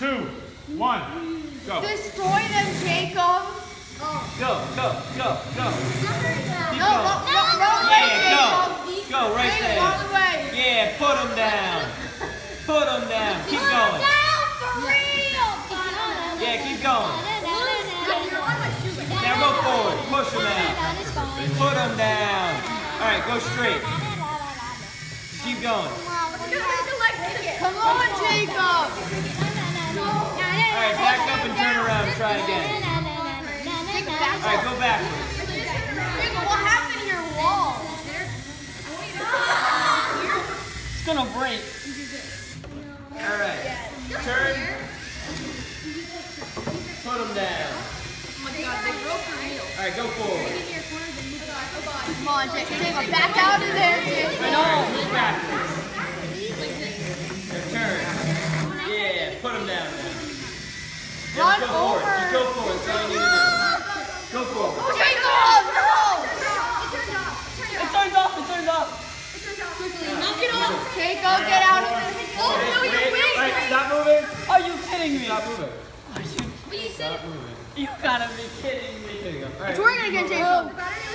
two, one, go. Destroy them, Jacob. Go, go, go, go. Keep No, going. no, no, wrong way, Yeah, go. Jacob. Go right Hey, there. Wrong way. Yeah, put him down. Put him down. Keep going. Yeah, keep going. Now go forward. Push him out. Put him down. All right, go straight. Keep going. Turn around and try again. All right, go backwards. What happened to your wall? It's gonna break. All right, turn. Put him down. All right, go forward. Come on, Jacob. Jacob, back out of there. All right, move backwards. Now turn. Yeah, put him down now. Run forward. Over. Just go forward. That's all you need to do. Go forward. Jacob, no. It turns off. It turns off. Knock it off. Jacob, get out of there. Oh, no, you're wait. All right, stop moving. Are you kidding me? Stop moving. Are you, Stop moving. you gotta be kidding me. There you go. All right. It's working again, Jacob. Oh,